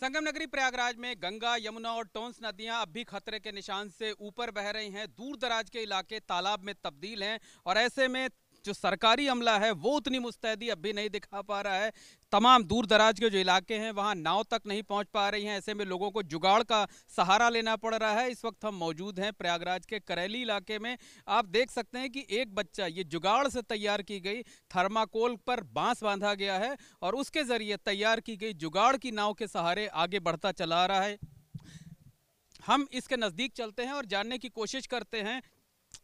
संगम नगरी प्रयागराज में गंगा, यमुना और टोंस नदियाँ अब भी खतरे के निशान से ऊपर बह रही हैं। दूर दराज के इलाके तालाब में तब्दील हैं और ऐसे में जो सरकारी अमला है, वो उतनी मुस्तैदी अब भी नहीं दिखा पा रहा है। तमाम दूर दराज के जो इलाके हैं, वहाँ नाव तक नहीं पहुँच पा रही हैं, ऐसे में लोगों को जुगाड़ का सहारा लेना पड़ रहा है। इस वक्त हम मौजूद हैं प्रयागराज के करेली इलाके में। आप देख सकते हैं कि एक बच्चा, ये जुगाड़ से तैयार की गई थर्माकोल पर बाँस बांधा गया है और उसके ज़रिए तैयार की गई जुगाड़ की नाव के सहारे आगे बढ़ता चला रहा है। हम इसके नज़दीक चलते हैं और जानने की कोशिश करते हैं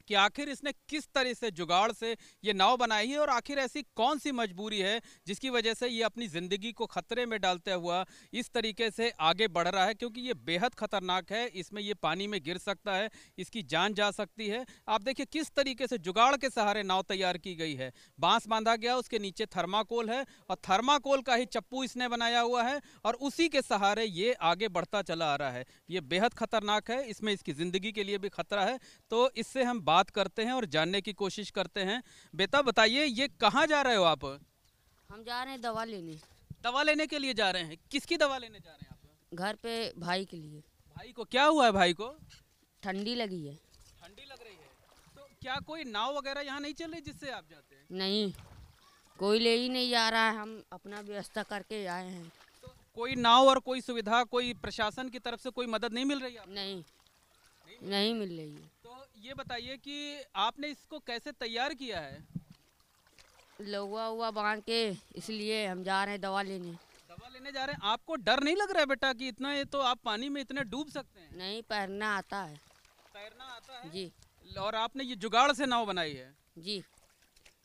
कि आखिर इसने किस तरह से जुगाड़ से ये नाव बनाई है और आखिर ऐसी कौन सी मजबूरी है जिसकी वजह से ये अपनी ज़िंदगी को ख़तरे में डालते हुआ इस तरीके से आगे बढ़ रहा है? क्योंकि ये बेहद ख़तरनाक है, इसमें ये पानी में गिर सकता है, इसकी जान जा सकती है। आप देखिए किस तरीके से जुगाड़ के सहारे नाव तैयार की गई है। बाँस बांधा गया, उसके नीचे थर्माकोल है और थर्माकोल का ही चप्पू इसने बनाया हुआ है और उसी के सहारे ये आगे बढ़ता चला आ रहा है। ये बेहद ख़तरनाक है, इसमें इसकी ज़िंदगी के लिए भी खतरा है। तो इससे हम बात बात करते हैं और जानने की कोशिश करते हैं। बेटा बताइए ये कहाँ जा रहे हो आप? हम जा रहे हैं दवा लेने। दवा लेने के लिए जा रहे हैं। किसकी दवा लेने जा रहे हैं आप? घर पे भाई के लिए। भाई को? क्या हुआ है भाई को? ठंडी लगी है। ठंडी लग रही है। तो क्या कोई नाव वगैरह यहाँ नहीं चल रही जिससे आप जाते हैं? नहीं कोई ले ही नहीं जा रहा है। हम अपना व्यवस्था करके आए हैं। तो कोई नाव और कोई सुविधा कोई प्रशासन की तरफ़ से कोई मदद नहीं मिल रही है नहीं। नहीं मिल रही है। ये बताइए कि आपने इसको कैसे तैयार किया है? लहुआ हुआ बाँध के इसलिए हम जा रहे हैं दवा लेने। दवा लेने जा रहे हैं। आपको डर नहीं लग रहा है बेटा कि इतना ये तो आप पानी में इतने डूब सकते हैं? नहीं तैरना आता है। तैरना आता है? जी। और आपने ये जुगाड़ से नाव बनाई है? जी।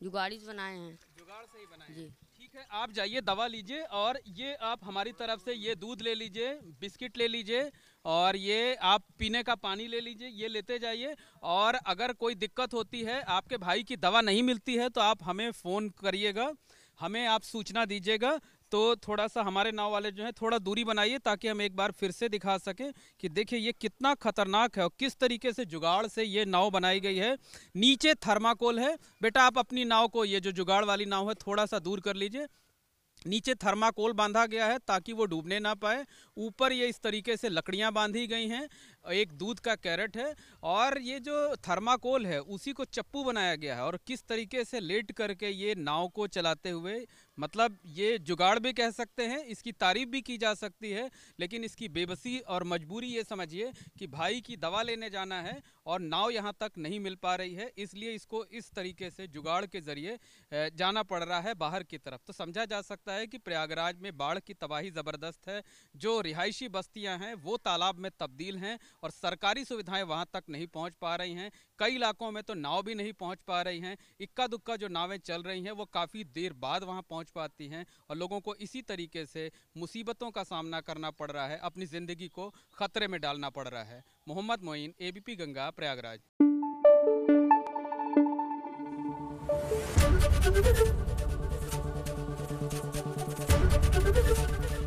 जुगाड़ी से बनाए हैं। जुगाड़ से ही बनाए जी। ठीक है, आप जाइए, दवा लीजिए और ये आप हमारी तरफ़ से ये दूध ले लीजिए, बिस्किट ले लीजिए और ये आप पीने का पानी ले लीजिए, ये लेते जाइए और अगर कोई दिक्कत होती है, आपके भाई की दवा नहीं मिलती है तो आप हमें फ़ोन करिएगा, हमें आप सूचना दीजिएगा तो थोड़ा सा हमारे नाव वाले जो है, थोड़ा दूरी बनाइए ताकि हम एक बार फिर से दिखा सकें कि देखिए ये कितना खतरनाक है और किस तरीके से जुगाड़ से ये नाव बनाई गई है। नीचे थर्माकोल है। बेटा आप अपनी नाव को, ये जो जुगाड़ वाली नाव है थोड़ा सा दूर कर लीजिए। नीचे थर्माकोल बांधा गया है ताकि वो डूबने ना पाए। ऊपर ये इस तरीके से लकड़ियाँ बांधी गई हैं, एक दूध का कैरेट है, और ये जो थर्माकोल है, उसी को चप्पू बनाया गया है। और किस तरीके से लेट करके ये नाव को चलाते हुए मतलब ये जुगाड़ भी कह सकते हैं, इसकी तारीफ़ भी की जा सकती है, लेकिन इसकी बेबसी और मजबूरी ये समझिए कि भाई की दवा लेने जाना है और नाव यहाँ तक नहीं मिल पा रही है, इसलिए इसको इस तरीके से जुगाड़ के ज़रिए जाना पड़ रहा है बाहर की तरफ़। तो समझा जा सकता है कि प्रयागराज में बाढ़ की तबाही ज़बरदस्त है। जो रिहायशी बस्तियाँ हैं, वो तालाब में तब्दील हैं और सरकारी सुविधाएँ वहाँ तक नहीं पहुँच पा रही हैं। कई इलाकों में तो नाव भी नहीं पहुँच पा रही हैं। इक्का दुक्का जो नावें चल रही हैं, वो काफ़ी देर बाद वहाँ पहुँच पाती हैं और लोगों को इसी तरीके से मुसीबतों का सामना करना पड़ रहा है, अपनी ज़िंदगी को ख़तरे में डालना पड़ रहा है। मोहम्मद मोइन, एबीपी गंगा, प्रयागराज।